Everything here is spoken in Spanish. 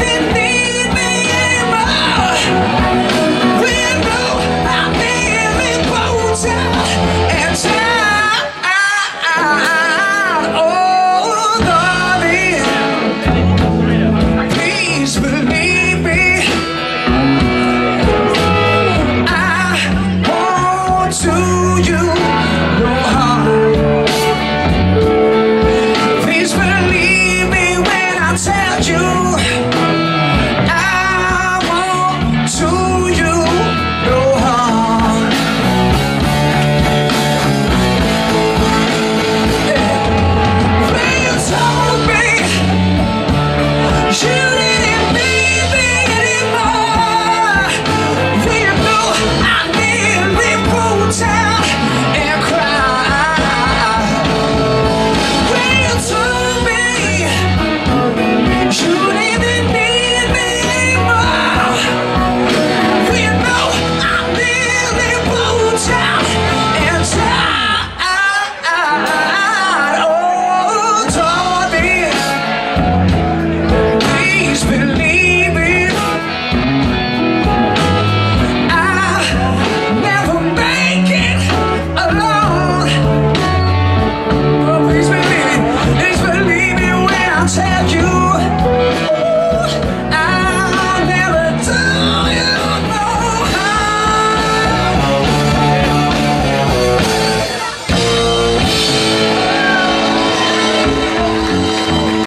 didn't